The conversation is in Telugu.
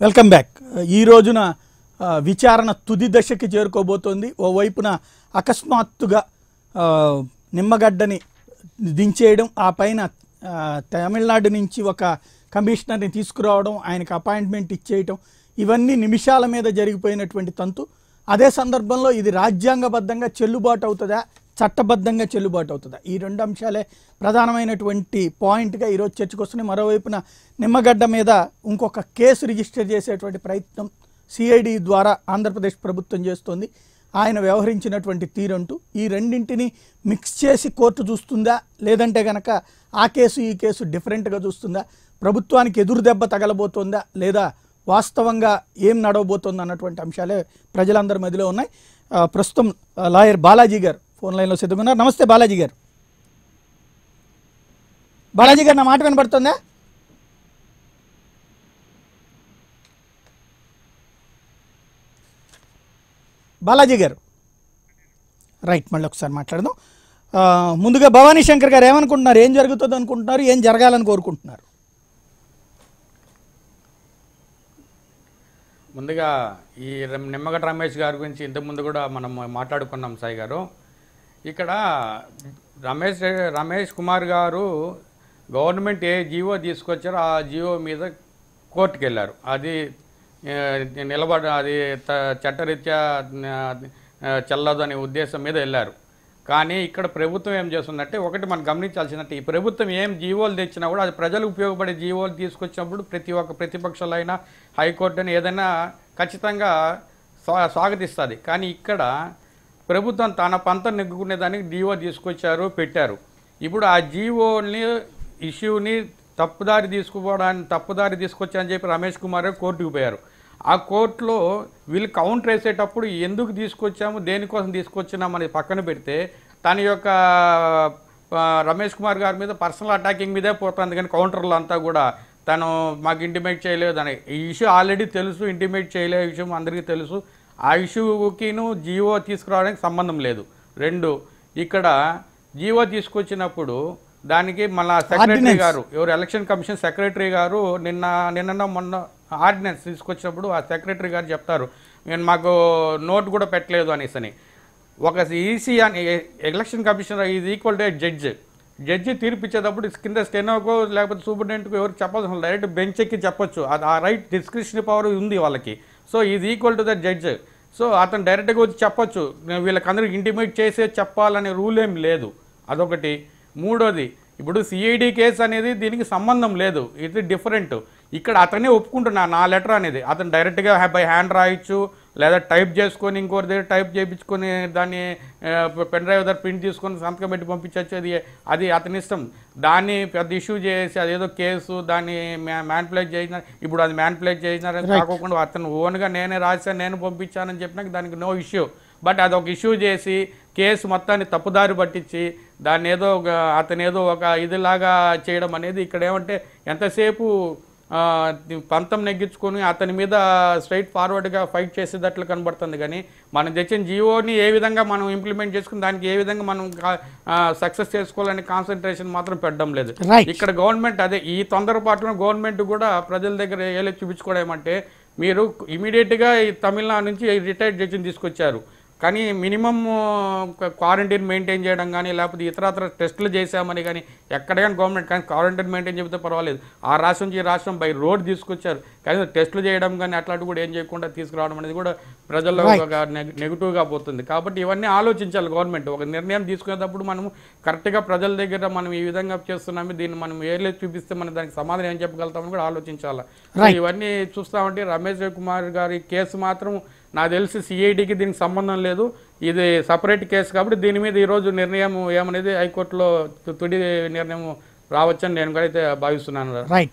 Welcome back. ఈ రోజున విచారణ తుది దశకి చేరుకోబోతోంది. ఓవైపున అకస్మాత్తుగా నిమ్మగడ్డని దించేయడం ఆ పైన తమిళనాడు నుంచి ఒక కమిషనర్ని తీసుకురావడం ఆయనకు అపాయింట్మెంట్ ఇచ్చేయటం ఇవన్నీ నిమిషాల మీద జరిగిపోయినటువంటి తంతు. అదే సందర్భంలో ఇది రాజ్యాంగబద్ధంగా చెల్లుబాటు అవుతుందా? చట్టబద్ధంగా చెల్లుబాటు అవుతుందా. ఈ రెండు అంశాలే ప్రధానమైనటువంటి పాయింట్గా ఈరోజు చర్చకు వస్తున్నాయి. మరోవైపున నిమ్మగడ్డ మీద ఇంకొక కేసు రిజిస్టర్ చేసేటువంటి ప్రయత్నం సిఐడి ద్వారా ఆంధ్రప్రదేశ్ ప్రభుత్వం చేస్తోంది. ఆయన వ్యవహరించినటువంటి తీరంటూ ఈ రెండింటిని మిక్స్ చేసి కోర్టు చూస్తుందా? లేదంటే గనక ఆ కేసు ఈ కేసు డిఫరెంట్గా చూస్తుందా? ప్రభుత్వానికి ఎదురు దెబ్బ తగలబోతోందా? లేదా వాస్తవంగా ఏం నడవబోతోంది అన్నటువంటి అంశాలే ప్రజలందరి మధ్యలో ఉన్నాయి. ప్రస్తుతం లాయర్ బాలాజీ గారు ఫోన్ లైన్లో సిద్ధంగా ఉన్నారు. నమస్తే బాలాజీ గారు. బాలాజీ గారు నా మాట వినపడుతుందా? బాలాజీ గారు. రైట్ మళ్ళీ ఒకసారి మాట్లాడదాం. ముందుగా భవానీ శంకర్ గారు ఏమనుకుంటున్నారు? ఏం జరుగుతుంది అనుకుంటున్నారు? ఏం జరగాలని కోరుకుంటున్నారు? ముందుగా ఈ నిమ్మగడ్డ రమేష్ గారి గురించి ఇంతకుముందు కూడా మనం మాట్లాడుకున్నాం సాయి గారు. ఇక్కడ రమేష్ రమేష్ కుమార్ గారు గవర్నమెంట్ ఏ జీవో తీసుకొచ్చారో ఆ జీవో మీద కోర్టుకు వెళ్ళారు అది నిలబడ అది చట్టరీత్యా ఆ, చెల్లదు అనే ఉద్దేశం మీద వెళ్ళారు. కానీ ఇక్కడ ప్రభుత్వం ఏం చేస్తుందంటే ఒకటి మనం గమనించాల్సిందంటే ఈ ప్రభుత్వం ఏం జీవోలు తెచ్చినా కూడా అది ప్రజలకు ఉపయోగపడే జీవోలు తీసుకొచ్చినప్పుడు ప్రతి ఒక్క ప్రతిపక్షాలైనా హైకోర్టు అని ఏదైనా ఖచ్చితంగా స్వా స్వాగతిస్తుంది. కానీ ఇక్కడ ప్రభుత్వం తన పంత నెగ్గుకునే దానికి జీవో తీసుకొచ్చారు పెట్టారు. ఇప్పుడు ఆ జీవోని ఇష్యూని తప్పుదారి తీసుకుపోవడానికి తప్పుదారి తీసుకొచ్చారని చెప్పి రమేష్ కుమార్ కోర్టుకు పోయారు. ఆ కోర్టులో వీళ్ళు కౌంటర్ వేసేటప్పుడు ఎందుకు తీసుకొచ్చాము దేనికోసం తీసుకొచ్చినాం అనేది పక్కన పెడితే తన యొక్క రమేష్ కుమార్ గారి మీద పర్సనల్ అటాకింగ్ మీదే పోతుంది కానీ కౌంటర్లు అంతా కూడా తను మాకు ఇంటిమేట్ చేయలేదు అని. ఈ ఇష్యూ ఆల్రెడీ తెలుసు ఇంటిమేట్ చేయలే విషయం అందరికీ తెలుసు. ఆ ఇష్యూకిను జీవో తీసుకురావడానికి సంబంధం లేదు. రెండు ఇక్కడ జీవో తీసుకొచ్చినప్పుడు దానికి మన సెక్రటరీ. గారు ఎవరు ఎలక్షన్ కమిషన్ సెక్రటరీ గారు నిన్న నిన్న మొన్న ఆర్డినెన్స్ తీసుకొచ్చినప్పుడు ఆ సెక్రటరీ గారు చెప్తారు నేను మాకు నోట్ కూడా పెట్టలేదు అనేసి ఒక ఈసీ అని election commissioner is equal to judge. Judge తీర్పు ఇచ్చేటప్పుడు కింద స్టెనోకో లేకపోతే సూపరింటెండెంట్కో ఎవరు చెప్పాల్సిన డైరెక్ట్ బెంచ్ ఎక్కి చెప్పొచ్చు. అది ఆ రైట్ డిస్క్రిప్షన్ పవర్ ఉంది వాళ్ళకి. So is equal to the judge. So అతను డైరెక్ట్గా వచ్చి చెప్పొచ్చు నేను వీళ్ళకందరికి ఇంటిమేట్ చేసే చెప్పాలనే రూల్ ఏం లేదు. అదొకటి. మూడోది ఇప్పుడు సిఐడి కేసు అనేది దీనికి సంబంధం లేదు. ఇది డిఫరెంట్. ఇక్కడ అతనే ఒప్పుకుంటున్నా నా లెటర్ అనేది. అతను డైరెక్ట్గా బై హ్యాండ్ రాయొచ్చు లేదా టైప్ చేసుకొని ఇంకోరి దగ్గర టైప్ చేయించుకొని దాన్ని పెన్ డ్రైవ్ దగ్గర ప్రింట్ తీసుకొని సంతకం పెట్టి పంపించవచ్చు. అది అది అతని ఇష్టం. దాన్ని పెద్ద ఇష్యూ చేసి అదేదో కేసు దాన్ని మ్యాన్పులేట్ చేసిన ఇప్పుడు అది మ్యాన్పులేట్ చేసినారని కాకుండా అతను ఓన్గా నేనే రాశాను నేను పంపించానని చెప్పినాక దానికి నో ఇష్యూ బట్ అది ఒక ఇష్యూ చేసి కేసు మొత్తాన్ని తప్పుదారి పట్టించి దాన్ని ఏదో ఒక అతను ఏదో ఒక ఇదిలాగా చేయడం అనేది ఇక్కడ ఏమంటే ఎంతసేపు పంతం నెగ్గించుకొని అతని మీద స్ట్రైట్ ఫార్వర్డ్గా ఫైట్ చేసేటట్లు కనబడుతుంది. కానీ మనం తెచ్చిన జియోని ఏ విధంగా మనం ఇంప్లిమెంట్ చేసుకుని దానికి ఏ విధంగా మనం సక్సెస్ చేసుకోవాలని కాన్సన్ట్రేషన్ మాత్రం పెట్టడం లేదు. ఇక్కడ గవర్నమెంట్ అదే ఈ తొందరపాటున గవర్నమెంట్ కూడా ప్రజల దగ్గర ఏలే చూపించుకోవడం ఏమంటే మీరు ఇమీడియట్గా ఈ తమిళనాడు నుంచి రిటైర్డ్ జడ్జిని తీసుకొచ్చారు. కానీ మినిమం క్వారంటైన్ మెయింటైన్ చేయడం కానీ లేకపోతే ఇతరత్ర టెస్టులు చేశామని కానీ ఎక్కడ కానీ గవర్నమెంట్ కానీ క్వారంటైన్ మెయింటైన్ చెబితే పర్వాలేదు. ఆ రాష్ట్రం నుంచి ఈ రాష్ట్రం బై రోడ్ తీసుకొచ్చారు. కానీ టెస్టులు చేయడం కానీ అట్లాంటి కూడా ఏం చేయకుండా తీసుకురావడం అనేది కూడా ప్రజల్లో ఒక నెగ- నెగిటివ్గా పోతుంది. కాబట్టి ఇవన్నీ ఆలోచించాలి గవర్నమెంట్. ఒక నిర్ణయం తీసుకునేటప్పుడు మనం కరెక్ట్గా ప్రజల దగ్గర మనం ఈ విధంగా చేస్తున్నాము దీన్ని మనం ఏలే చూపిస్తే మనం దానికి సమాధానం ఏం చెప్పగలుగుతామని కూడా ఆలోచించాలి. ఇవన్నీ చూస్తామంటే రమేష్ కుమార్ గారి కేసు మాత్రం నాకు తెలిసి సిఐడికి దీనికి సంబంధం లేదు. ఇది సపరేట్ కేసు కాబట్టి దీని మీద ఈరోజు నిర్ణయం ఏమనేది హైకోర్టులో తుడి నిర్ణయం రావచ్చని నేను కూడా అయితే భావిస్తున్నాను. రైట్